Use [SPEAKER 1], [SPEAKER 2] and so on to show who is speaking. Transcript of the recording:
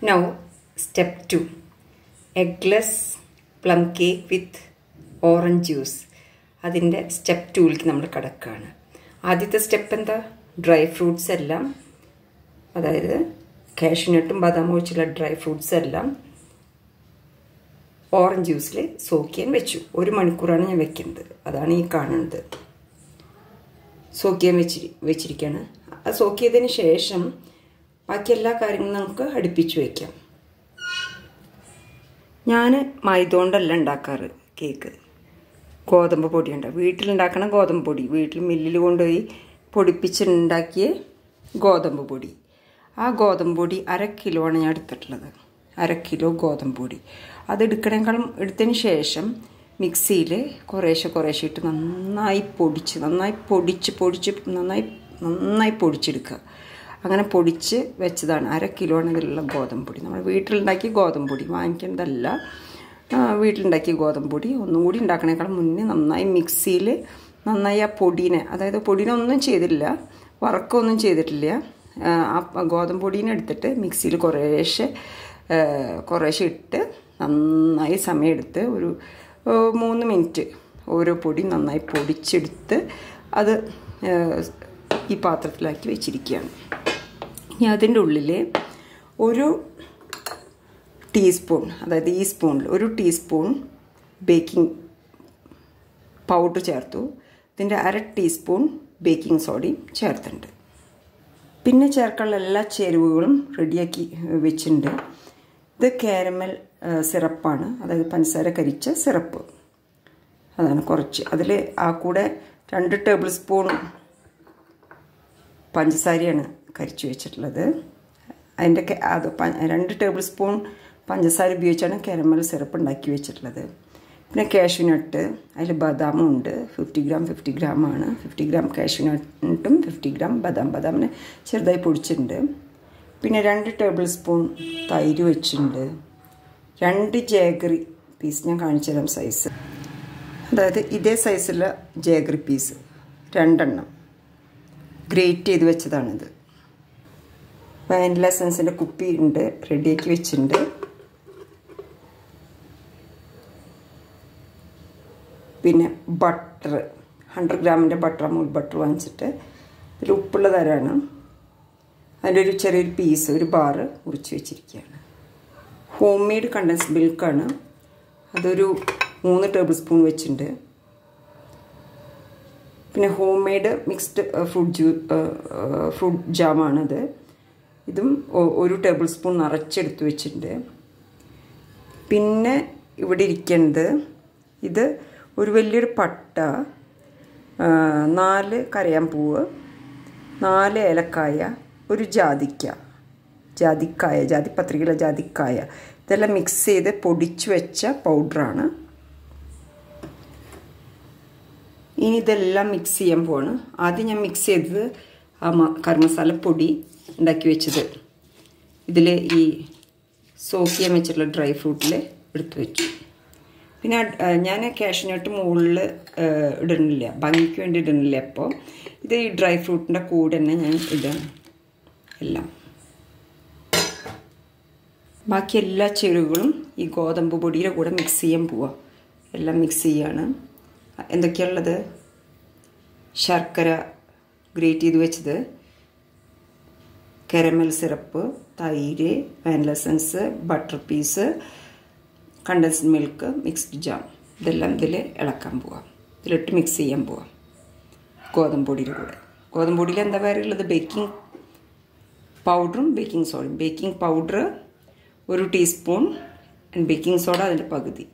[SPEAKER 1] Now, step 2 eggless plum cake with orange juice അതിന്റെ step ടൂവിലേക്ക് നമ്മൾ കിടക്കുകയാണ്. ആദ്യത്തെ സ്റ്റെപ്പ് എന്താ? ഡ്രൈ ഫ്രൂട്ട്സ് എല്ലാം അതായത് കാഷ്യൂനട്ടും ബദാം ഒഴിച്ചുള്ള ഡ്രൈ ഫ്രൂട്ട്സ് എല്ലാം ഓറഞ്ച് ജ്യൂസിൽ സോക്ക് ചെയ്യാൻ വെച്ചു. ഒരു മണിക്കൂറാണ് ഞാൻ വെക്കുന്നത്. അതാണ് ഈ കാണുന്നത്. സോക്ക് ചെയ്യാൻ വെച്ചിരി വെച്ചിരിക്കുകയാണ് അത് സോക്ക് ചെയ്തതിന് ശേഷം ബാക്കി എല്ലാ കാര്യങ്ങളും നമുക്ക് അടുപ്പിച്ച് വയ്ക്കാം ഞാൻ മൈദ കൊണ്ടല്ല ഉണ്ടാക്കാറ് കേക്ക്. ഗോതമ്പ് പൊടി പൊടിയുണ്ട്. വീട്ടിലുണ്ടാക്കണ ഗോതമ്പ് പൊടി. വീട്ടിൽ മില്ലിൽ കൊണ്ടുപോയി പൊടിപ്പിച്ചുണ്ടാക്കിയ ഗോതമ്പ് പൊടി. ആ ഗോതമ്പ് പൊടി അര കിലോ ആണ് ഞാൻ എടുത്തിട്ടുള്ളത്. അര കിലോ ഗോതമ്പ് പൊടി. അത് എടുക്കണേക്കാളും എടുത്തതിന് ശേഷം മിക്സിയിൽ കുറേശ്ശെ കുറേശ്ശെ ഇട്ട് നന്നായി പൊടിച്ച് നന്നായി പൊടിച്ച് പൊടിച്ച് നന്നായി നന്നായി പൊടിച്ചെടുക്കുക. അങ്ങനെ പൊടിച്ച് വെച്ചതാണ്. അര കിലോ ആണ് ഇതിലുള്ള ഗോതമ്പ് പൊടി നമ്മൾ വീട്ടിലുണ്ടാക്കിയ ഗോതമ്പ് പൊടി വാങ്ങിക്കേണ്ടതല്ല വീട്ടിലുണ്ടാക്കിയ ഗോതമ്പ് പൊടി ഒന്നും കൂടി ഉണ്ടാക്കണേക്കാൾ മുന്നേ നന്നായി മിക്സിയിൽ നന്നായി ആ പൊടീനെ അതായത് പൊടീനെ ഒന്നും ചെയ്തില്ല വറക്കൊന്നും ചെയ്തിട്ടില്ല. ആ ഗോതമ്പ് പൊടീനെ എടുത്തിട്ട് മിക്സിയിൽ കുറേശ്ശെ കുറേശ്ശെ ഇട്ട് നന്നായി സമയമെടുത്ത് ഒരു മൂന്ന് മിനിറ്റ് ഓരോ പൊടി നന്നായി പൊടിച്ചെടുത്ത് അത് ഈ പാത്രത്തിലാക്കി വെച്ചിരിക്കുകയാണ്. ഇനി അതിന്റെ ഉള്ളിൽ ഒരു ടീസ്പൂൺ അതായത് ഈ സ്പൂണിൽ ഒരു ടീസ്പൂൺ ബേക്കിംഗ് പൗഡർ ചേർത്തു. ഇതിന്റെ അര ടീസ്പൂൺ ബേക്കിംഗ് സോഡയും ചേർത്തിട്ടുണ്ട്. പിന്നെ ചേർക്കാനുള്ള എല്ലാ ചേരുവകളും റെഡിയാക്കി വെച്ചിട്ടുണ്ട്. ഇത് കാരമൽ സിറപ്പാണ്. അതായത് പഞ്ചസാര കരിച്ച സിറപ്പ്. അതാണ് കുറച്ച്. അതിൽ ആ കൂടെ രണ്ട് ടേബിൾ സ്പൂൺ പഞ്ചസാരയാണ് കരിച്ചു വെച്ചിട്ടുള്ളത്. അതിന്റെ അത് രണ്ട് ടേബിൾ സ്പൂൺ പഞ്ചസാര ഉപയോഗിച്ചാണ് കാരമൽ സിറപ്പ് ഉണ്ടാക്കി വെച്ചിട്ടുള്ളത്. പിന്നെ കാഷ്യൂനട്ട് അതിൽ ബദാമും ഉണ്ട്. ഫിഫ്റ്റി ഗ്രാം ഫിഫ്റ്റി ഗ്രാം ആണ്. ഫിഫ്റ്റി ഗ്രാം കാഷ്യൂനട്ടും ഫിഫ്റ്റി ഗ്രാം ബദാം. ബദാമിന് ചെറുതായി പൊടിച്ചിട്ടുണ്ട്. പിന്നെ രണ്ട് ടേബിൾ സ്പൂൺ തൈര് വെച്ചിട്ടുണ്ട്. രണ്ട് ജേഗറി പീസ് ഞാൻ കാണിച്ചു തരാം സൈസ് അതായത് ഇതേ സൈസുള്ള ജേഗറി പീസ് രണ്ടെണ്ണം. ഗ്രേറ്റ് ചെയ്ത് വെച്ചതാണിത്. വാനില എസൻസിന്റെ കുപ്പി ഉണ്ട് റെഡിയാക്കി വെച്ചിട്ടുണ്ട്. പിന്നെ ബട്ടർ ഹൺഡ്രഡ് ഗ്രാമിന്റെ ബട്ടർ അമൂൽ ബട്ടർ വാങ്ങിച്ചിട്ട് ഇതിൽ ഉപ്പുള്ള തരമാണ് അതിന്റെ ഒരു ചെറിയൊരു പീസ് ഒരു ബാറ് മുറിച്ച് വെച്ചിരിക്കുകയാണ്. ഹോം മെയ്ഡ് കണ്ടൻസ് മിൽക്കാണ് അതൊരു മൂന്ന് ടേബിൾ സ്പൂൺ വെച്ചിട്ടുണ്ട്. പിന്നെ ഹോം മെയ്ഡ് മിക്സ്ഡ് ഫ്രൂട്ട് ജ്യൂ ഫ്രൂട്ട് ജാമാണത് ഇതും ഒരു ടേബിൾ സ്പൂൺ നിറച്ചെടുത്ത് വെച്ചിട്ടുണ്ട്. പിന്നെ ഇവിടെ ഇരിക്കുന്നത് ഇത് ഒരു വലിയൊരു പട്ട നാല് കരയാമ്പൂവ് നാല് ഏലക്കായ ഒരു ജാതിക്ക. ജാതിക്കായ ജാതിപത്രികയിലെ ജാതിക്കായ. ഇതെല്ലാം മിക്സ് ചെയ്ത് പൊടിച്ചു വെച്ച പൗഡറാണ് ഇനി ഇതെല്ലാം മിക്സ് ചെയ്യാൻ പോവാണ്. ആദ്യം ഞാൻ മിക്സ് ചെയ്തത് ആ കറിമസാല പൊടി ഉണ്ടാക്കി വെച്ചത്. ഇതിൽ ഈ സോക്ക് ചെയ്യാൻ വെച്ചിട്ടുള്ള ഡ്രൈ ഫ്രൂട്ടിൽ എടുത്തു വെച്ചു. പിന്നെ ഞാൻ കാഷ്യൂനട്ട് മുകളിൽ ഇടുന്നില്ല. ഭംഗിക്ക് വേണ്ടി ഇടുന്നില്ല അപ്പോൾ ഇത് ഈ ഡ്രൈ ഫ്രൂട്ടിന്റെ കൂടെ തന്നെ ഞാൻ ഇടാണ് എല്ലാം. ബാക്കി എല്ലാ ചേരുവകളും ഈ ഗോതമ്പ് പൊടിയുടെ കൂടെ മിക്സ് ചെയ്യാൻ പോവാം. എല്ലാം മിക്സ് ചെയ്യാണ്. എന്തൊക്കെയാണുള്ളത് ശർക്കര ഗ്രേറ്റ് ചെയ്ത് വെച്ചത്. കാരമൽ സിറപ്പ് തൈര് vanilla essence butter piece condensed milk mixed jam ഇതെല്ലാം ഇതിൽ ഇളക്കാൻ പോവാം. ഇതിലിട്ട് മിക്സ് ചെയ്യാൻ പോവാം. ഗോതമ്പൊടിയുടെ കൂടെ. ഗോതമ്പൊടിയിൽ എന്താ വേറെ ഉള്ളത് ബേക്കിംഗ് പൗഡറും ബേക്കിംഗ് സോഡയും ബേക്കിംഗ് പൗഡർ ഒരു ടീസ്പൂൺ ആൻഡ് ബേക്കിംഗ് സോഡ അതിന്റെ പകുതി.